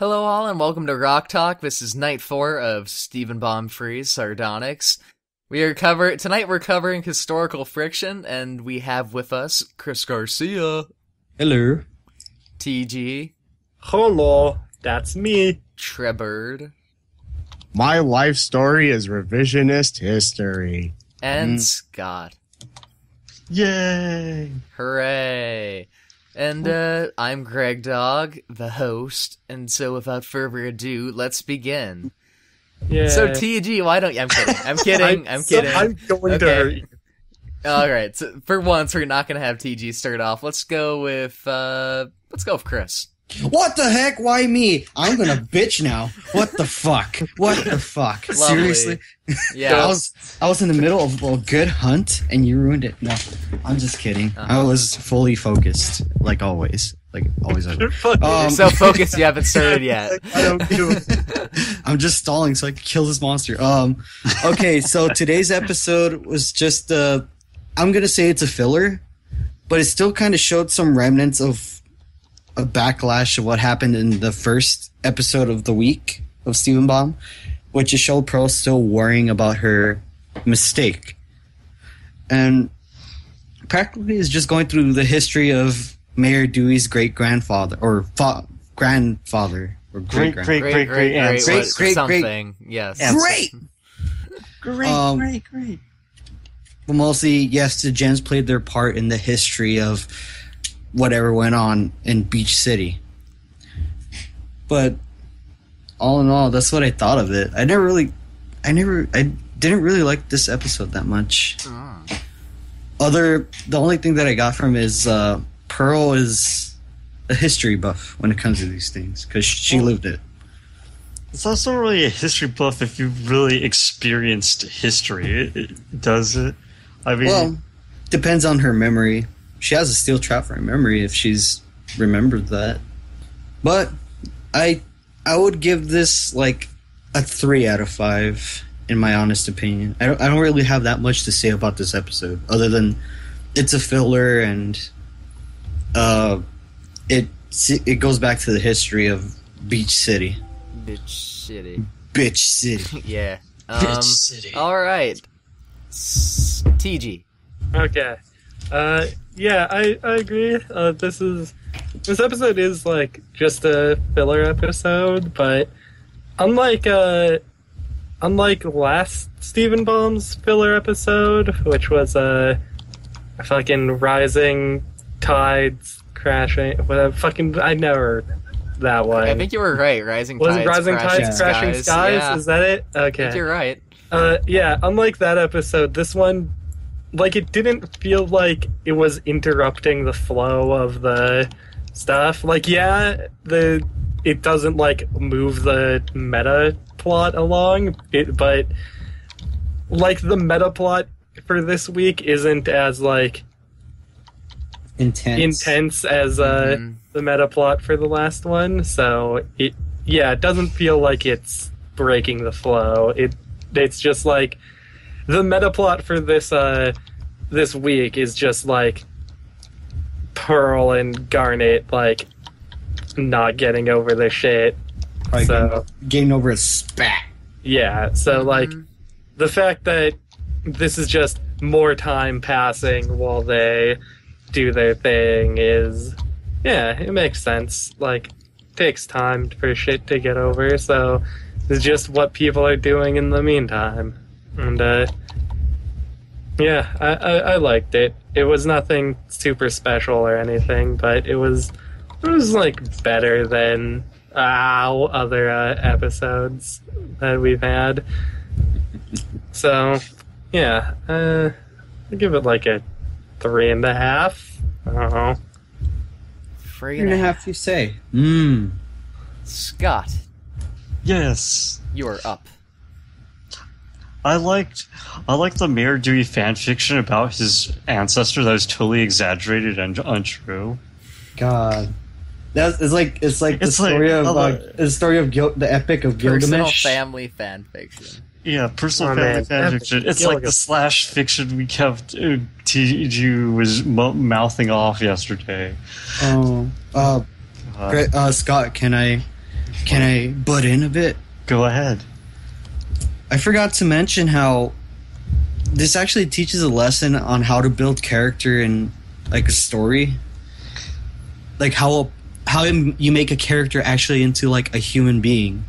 Hello, all, and welcome to Rock Talk. This is night four of Steven Bomb Freeze Sardonyx. We are cover tonight. We're covering historical friction, and we have with us Chris Garcia, Hello. TG, Hello, that's me. Trebird, My life story is revisionist history. and mm. Scott. Yay. Hooray! And uh, I'm Greg Dog, the host. And so, without further ado, let's begin. Yeah. So, TG, why don't you? I'm kidding. I'm kidding. I'm, so- kidding. I'm going to hurt you. All right. So for once, we're not gonna have TG start off. Let's go with uh, let's go with Chris. What the heck? Why me? I'm gonna bitch now. What the fuck? What the fuck? Lovely. Seriously? I Yeah. was I was in the middle of a good hunt and you ruined it. No, I'm just kidding. I Uh-huh. was fully focused, like always. Like always. I was. Fuck Um, You're so focused, you haven't started yet. I don't give a I'm just stalling so I can kill this monster. Um, okay, so today's episode was just uh, I'm gonna say it's a filler, but it still kind of showed some remnants of a backlash of what happened in the first episode of the week of Steven Bomb, which is Show Pro still worrying about her mistake, and practically is just going through the history of Mayor Dewey's great grandfather or fa- grandfather or great Great, great great, Great, great, great, ancestor. what- Great, great, something. Yes. Yeah. great. Great, Um, great, great. But mostly, yes, the gems played their part in the history of whatever went on in Beach City. But all in all, that's what I thought of it. I never really, I never, I didn't really like this episode that much. Mm. Other, the only thing that I got from is uh, Pearl is a history buff when it comes to these things because she Well- lived it. It's also really a history buff if you've really experienced history. It, it, does it? I mean, Well, depends on her memory. She has a steel trap for her memory if she's remembered that. But I I would give this like a three out of five in my honest opinion. I don't I don't really have that much to say about this episode other than it's a filler and uh it it goes back to the history of Beach City. Bitch City. Bitch City. Yeah. Um, City. all right. S- TG. Okay. Uh, yeah, I, I agree. Uh, this is this episode is like just a filler episode, but unlike uh, unlike last Steven Bomb's filler episode, which was uh, a fucking rising tides crashing. Whatever. Fucking I never that one. I think you were right. Rising was tides, Rising crashing Tides, Crashing Skies? Yeah. Is that it? I Okay. think you're right. Uh, yeah, unlike that episode, this one, like, it didn't feel like it was interrupting the flow of the stuff. Like, yeah, the it doesn't like move the meta plot along, it, but like the meta plot for this week isn't as like Intense. intense as uh, Mhm. the meta plot for the last one. So it, yeah, it doesn't feel like it's breaking the flow. It, it's just like the meta plot for this uh, this week is just like Pearl and Garnet like not getting over their shit. Probably so- getting, getting over a spat. Yeah, so like Mhm. the fact that this is just more time passing while they do their thing is yeah, it makes sense. Like takes time for shit to get over, so it's just what people are doing in the meantime. And uh yeah, I, I, I liked it. It was nothing super special or anything, but it was it was like better than uh, other uh, episodes that we've had. So, yeah, uh, I give it like a three and a half. I don't know. Three Three and a half, you say? Mmm. Scott, yes. you are up. I liked I liked the Mayor Dewey fan fiction about his ancestor that was totally exaggerated and untrue. God. That's it's like it's like the It's like- story of uh, like- the story of Gil- the epic of Gilgamesh. Personal family fan fiction. Yeah, personal Oh, family man. fan Epic. fiction. It's Gilga- like the slash fiction we kept uh, TG was m- mouthing off yesterday. Oh, uh, Uh, Gre- uh, Scott, can I Can I butt in a bit? Go ahead. I forgot to mention how this actually teaches a lesson on how to build character in like a story. Like how how you make a character actually into like a human being.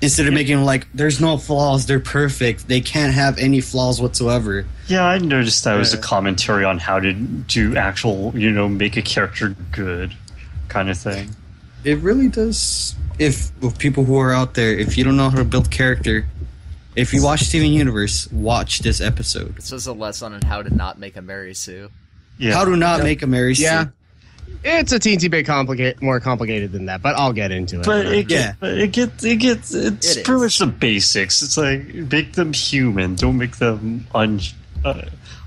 Instead of making like there's no flaws, they're perfect. They can't have any flaws whatsoever. Yeah, I noticed that was a commentary on how to do actual, you know, make a character good kind of thing. It really does. If with people who are out there, if you don't know how to build character, if you watch Steven Universe, watch this episode. This was a lesson on how to not make a Mary Sue. Yeah. How to not make a Mary Sue. Yeah. It's a teensy bit complicated, more complicated than that, but I'll get into it. But it, Yeah. yeah. but it gets it gets it's It pretty is. much the basics. It's like make them human. Don't make them un. Uh,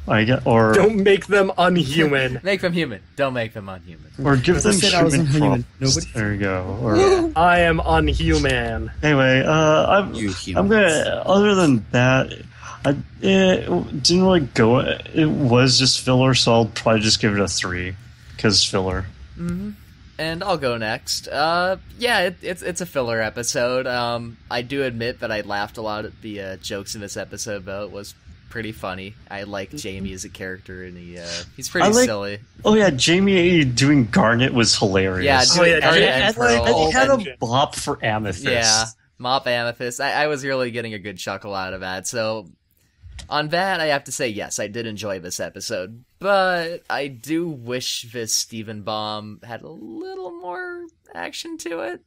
I get or Don't make them unhuman. Make them human. Don't make them unhuman. or give I them said I was human unhuman. problems. Nobody- There you go. Or I am unhuman. anyway, uh, I'm You I'm gonna. Other than that, I it didn't really go. It was just filler, so I'll probably just give it a three because filler. And I'll go next. Uh, yeah, it, it's it's a filler episode. Um, I do admit that I laughed a lot at the uh, jokes in this episode, though. It was pretty funny. I like Jamie as a character, and he uh, he's pretty like- silly. Oh yeah, Jamie doing Garnet was hilarious. Yeah, Oh, yeah, Garnet Garnet and and, and he had a bop for Amethyst. Yeah, Mop Amethyst. I, I was really getting a good chuckle out of that. So, on that, I have to say yes, I did enjoy this episode, but I do wish this Steven Bomb had a little more action to it.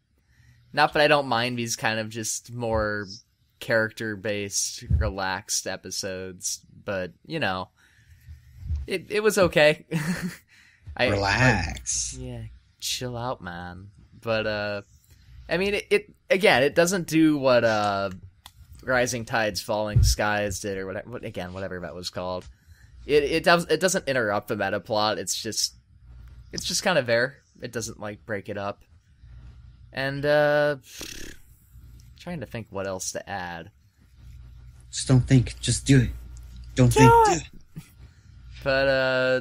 Not that I don't mind these kind of just more character based, relaxed episodes, but you know, it it was okay. I, Relax. yeah, chill out, man. But uh I mean it, it again, it doesn't do what uh Rising Tides Falling Skies did or whatever again, whatever that was called. It it does it doesn't interrupt the meta plot. It's just it's just kind of there. It doesn't like break it up. And uh trying to think what else to add. Just don't think. Just do it. Don't think. Do it. But uh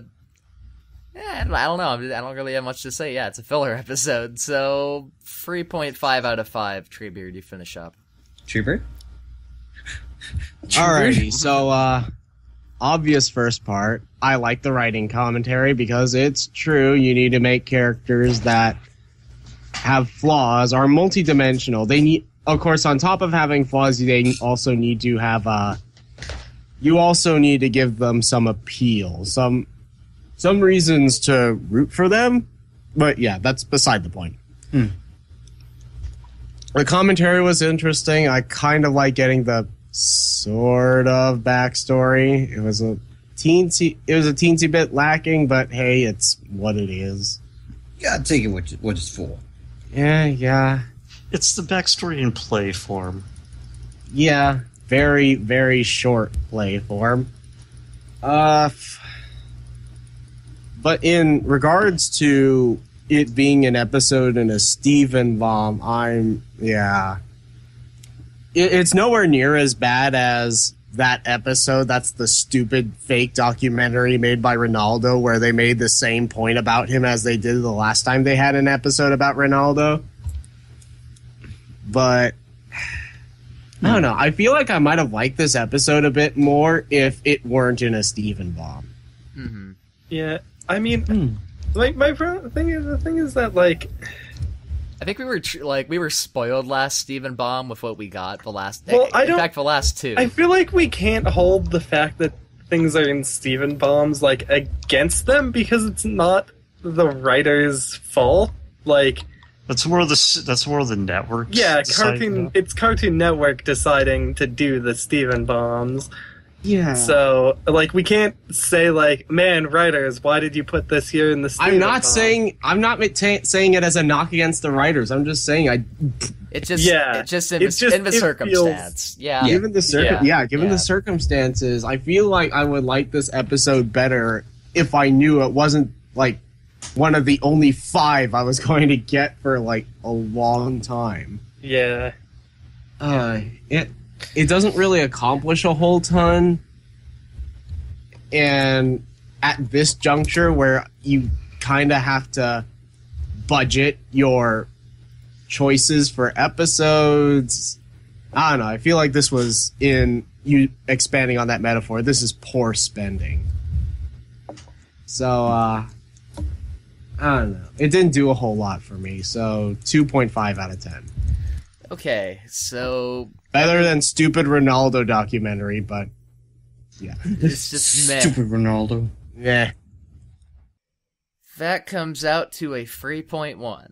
yeah, I don't, I don't know. I don't really have much to say. Yeah, it's a filler episode. So 3.5 out of 5 Treebeard, you finish up. Treebird? Alrighty, so uh obvious first part. I like the writing commentary because it's true. You need to make characters that have flaws, are multidimensional. They need, of course, on top of having flaws, they also need to have uh You also need to give them some appeal, some some reasons to root for them. But yeah, that's beside the point. Hmm. The commentary was interesting. I kind of like getting the sort of backstory. It was a teensy, it was a teensy bit lacking, but hey, it's what it is. Gotta take it what, you- what it's for. Yeah, yeah, It's the backstory in play form. yeah. Very, very short play form. Uh, f- but in regards to it being an episode in a Steven bomb, I'm yeah. It, it's nowhere near as bad as that episode. That's the stupid fake documentary made by Ronaldo, where they made the same point about him as they did the last time they had an episode about Ronaldo. But I don't know. I feel like I might have liked this episode a bit more if it weren't in a Steven bomb. hmm Yeah, I mean, Hmm. like my pro- thing is the thing is that like I think we were tr- like we were spoiled last Steven Bomb with what we got the last. Well, I in don't- fact, the last two. I feel like we can't hold the fact that things are in Steven bombs like against them because it's not the writer's fault. Like, That's more of the that's more of the network. yeah, deciding cartoon. that. It's Cartoon Network deciding to do the Steven bombs. Yeah. So, like, we can't say like, man, writers, why did you put this here in the? Steven I'm not bomb?" saying I'm not ma- saying it as a knock against the writers. I'm just saying I it just Yeah, it just in, it's the, just- in the it circumstance. Yeah. given the circum- Yeah. yeah. given Yeah. the circumstances, I feel like I would like this episode better if I knew it wasn't like one of the only five I was going to get for like a long time. Yeah, Uh, it it doesn't really accomplish a whole ton, and at this juncture where you kind of have to budget your choices for episodes. I don't know. I feel like this was in you expanding on that metaphor. This is poor spending. So uh I don't know. It didn't do a whole lot for me. So 2.5 out of 10. Okay, so Better than stupid Ronaldo documentary, but yeah. it's just meh. Stupid Ronaldo. Yeah. That comes out to a 3.1.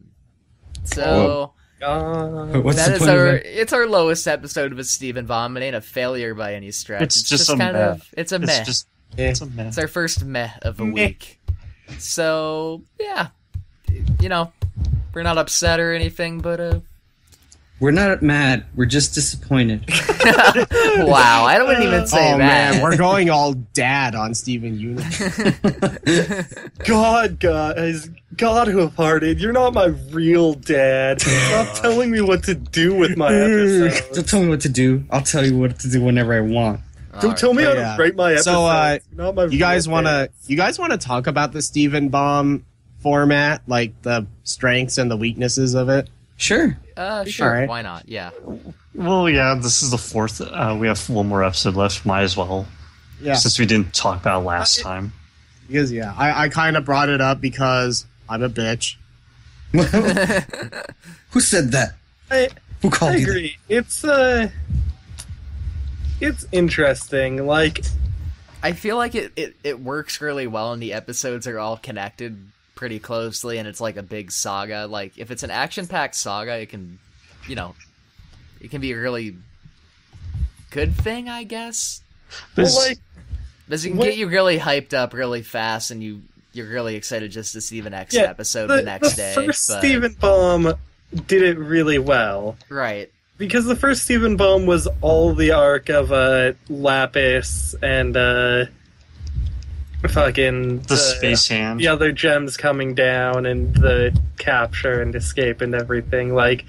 So Uh, What's that the is point our of it's our lowest episode with Steven Bomb. It ain't a failure by any stretch. It's just a kind meh. of it's a It's meh. just it's a mess. It's our first meh of the Meh. week. So yeah, you know, we're not upset or anything, but uh, We're not mad. We're just disappointed. wow, I wouldn't even say oh that. man, we're going all dad on Steven Universe. God, guys, God who parted, you're not my real dad. Stop telling me what to do with my episodes. Don't tell me what to do. I'll tell you what to do whenever I want. Don't tell me how Yeah. to write my episodes. So, uh, You're not my you guys want to you guys want to talk about the Steven Bomb format, like the strengths and the weaknesses of it? Sure. Uh, sure, Alright. why not? Yeah. Well, yeah, this is the fourth. Uh, we have one more episode left. Might as well, Yeah, since we didn't talk about it last time. because yeah, I, I kind of brought it up because I'm a bitch. Who said that? I, Who called I you? that? agree. It's uh, it's interesting. Like, I feel like it, it, it works really well, and the episodes are all connected pretty closely, and it's like a big saga. Like, if it's an action packed saga, it can, you know, it can be a really good thing, I guess. But well, like, Because it can What- get you really hyped up really fast, and you you're really excited just to see the next yeah, episode the, next day. first but- Steven Bomb did it really well. right? Because the first Steven Bomb was all the arc of uh, Lapis and uh, fucking the space hand. the other gems coming down and the capture and escape and everything. Like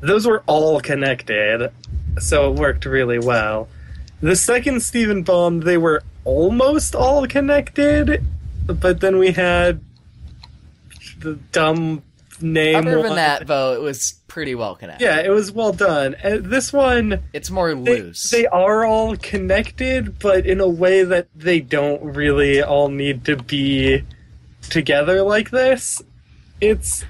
those were all connected, so it worked really well. The second Steven Bomb, they were almost all connected, but then we had the dumb name. Other than one. that, though, it was pretty well connected. Yeah, it was well done. And this one, it's more they, loose. they are all connected, but in a way that they don't really all need to be together like this. It's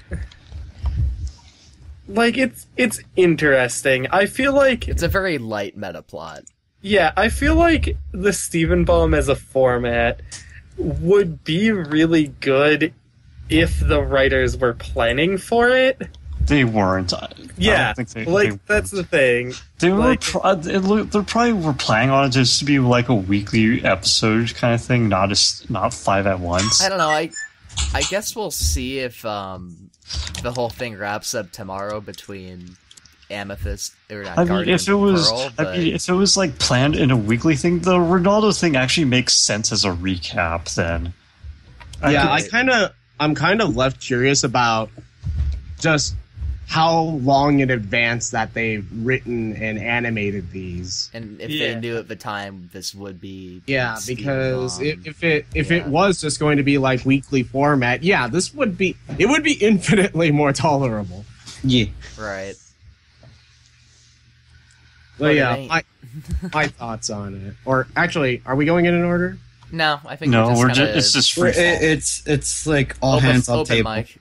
like it's it's interesting. I feel like it's a very light meta plot. yeah, I feel like the Steven Bomb as a format would be really good if the writers were planning for it. They weren't. I- I Yeah, don't think they, like they, that's the thing. they were. like- pro- it they probably were planning on it just to be like a weekly episode kind of thing, not just not five at once. I don't know. I I guess we'll see if um the whole thing wraps up tomorrow between Amethyst or not I mean, if it was, Pearl, I mean, if it was like planned in a weekly thing, the Ronaldo thing actually makes sense as a recap. Then, yeah, could- I kind of I'm kind of left curious about just how long in advance that they've written and animated these. and if Yeah. they knew at the time this would be Yeah, because Baum. if, if it if Yeah. it was just going to be like weekly format, yeah, this would be it would be infinitely more tolerable. Yeah. right. But But yeah, my, my thoughts on it. Or actually, are we going in an order? No, I think no, we're we're just, just, it's just free. it- it's it's like all open, hands on open table. mic.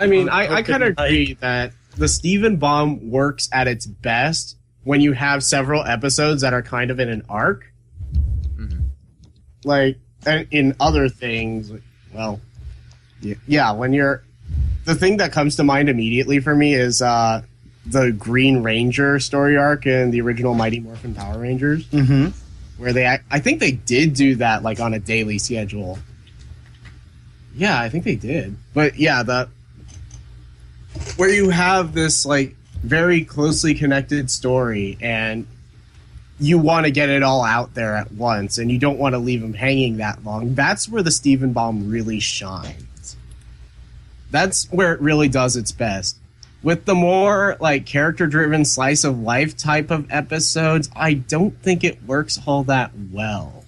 I mean, I, I kind of agree that the Steven Bomb works at its best when you have several episodes that are kind of in an arc. Mhm. Like, in other things, well, yeah, yeah, when you're. The thing that comes to mind immediately for me is uh, the Green Ranger story arc in the original Mighty Morphin Power Rangers, Mm-hmm. Where they, I think they did do that like on a daily schedule. Yeah, I think they did. But yeah, the where you have this like very closely connected story and you want to get it all out there at once and you don't want to leave them hanging that long. That's where the Steven Bomb really shines. That's where it really does its best. With the more like character driven slice of life type of episodes, I don't think it works all that well.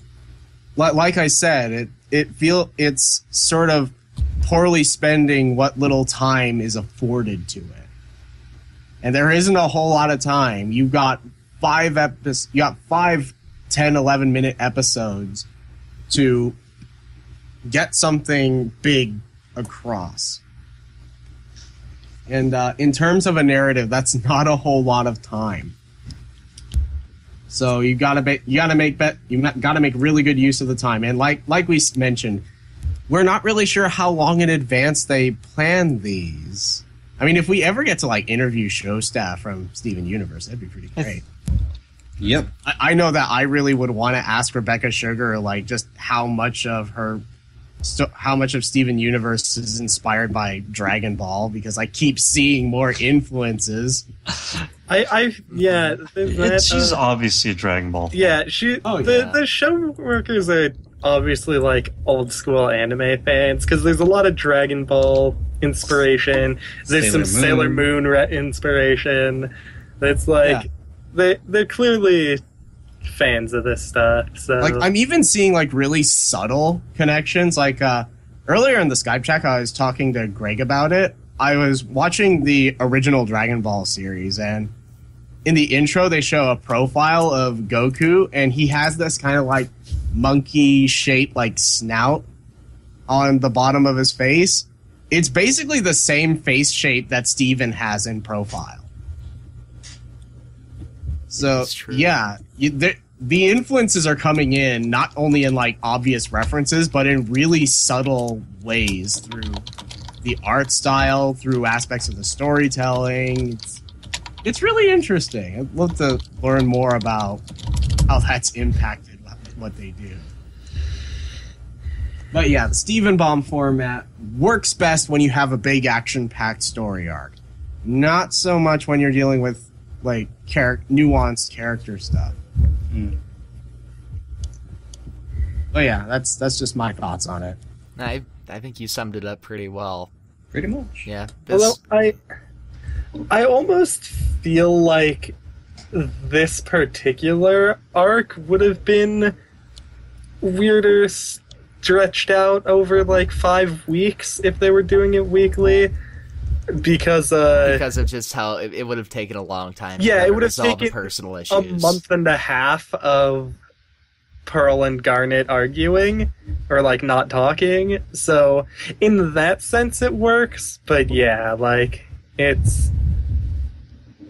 Li- Like I said, it it feel it's sort of poorly spending what little time is afforded to it. and there isn't a whole lot of time. You've got five episodes, you got five 10, 11 minute episodes to get something big across. And uh, in terms of a narrative, that's not a whole lot of time. So you gotta make you gotta make bet you gotta make really good use of the time. And like like we s- mentioned, we're not really sure how long in advance they plan these. I mean, if we ever get to like interview show staff from Steven Universe, that'd be pretty great. Yep. I, I know that I really would want to ask Rebecca Sugar like just how much of her sto- how much of Steven Universe is inspired by Dragon Ball because I keep seeing more influences. I, I yeah, th- that, she's uh, obviously a Dragon Ball. fan. yeah. She Oh, the yeah. the show workers are obviously like old school anime fans because there's a lot of Dragon Ball inspiration. There's Sailor some Sailor Moon. Moon re- inspiration. That's like Yeah. they they're clearly fans of this stuff. So Like I'm even seeing like really subtle connections. Like uh earlier in the Skype chat, I was talking to Greg about it. I was watching the original Dragon Ball series, and in the intro, they show a profile of Goku, and he has this kind of like monkey shaped like snout on the bottom of his face. It's basically the same face shape that Steven has in profile. So yeah, you, the, the influences are coming in not only in like obvious references, but in really subtle ways through the art style, through aspects of the storytelling. It's, it's really interesting. I'd love to learn more about how that's impacted what, they do. But yeah, the Steven Bomb format works best when you have a big action-packed story arc. Not so much when you're dealing with like char- nuanced character stuff. Hmm. But yeah, that's that's just my thoughts on it. I I think you summed it up pretty well. Pretty much. Yeah. Although This, I, I almost feel like this particular arc would have been weirder, stretched out over like five weeks if they were doing it weekly, because uh, because of just how it, it would have taken a long time. Yeah, to it would have taken personal issues. a month and a half of Pearl and Garnet arguing or like not talking. So in that sense, it works. But yeah, like it's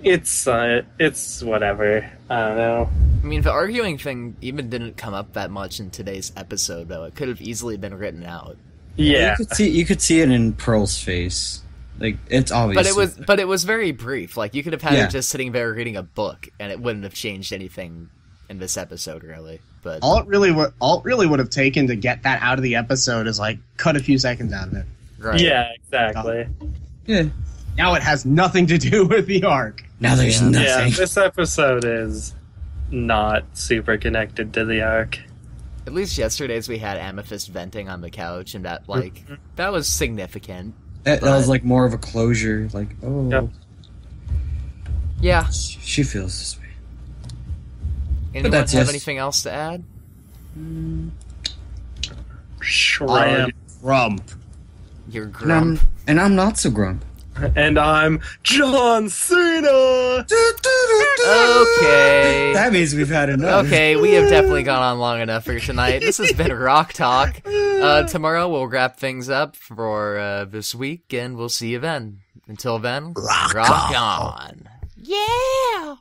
it's uh, it's whatever. I don't know. I mean, the arguing thing even didn't come up that much in today's episode, though. It could have easily been written out. Yeah, You could see you could see it in Pearl's face. Like it's obvious. But it was, but it was very brief. Like you could have had Yeah. her just sitting there reading a book, and it wouldn't have changed anything in this episode, really. But All it really would all it really would have taken to get that out of the episode is like cut a few seconds out of it. right. yeah, exactly. Yeah. Now it has nothing to do with the arc. Now there's Yeah. Yeah, this episode is not super connected to the arc. At least yesterday's we had Amethyst venting on the couch, and that like Mm-hmm. that was significant. That, that was like more of a closure. Like oh, Yep. Yeah. she she feels this way. Anyone that's have just- anything else to add? Shrimp. Rump. Your And grump. I'm and I'm not so grump. And I'm John Cena. Okay. That means we've had enough. Okay, we have definitely gone on long enough for tonight. This has been Rock Talk. Uh, tomorrow we'll wrap things up for uh, this week, and we'll see you then. Until then, rock, on. Yeah.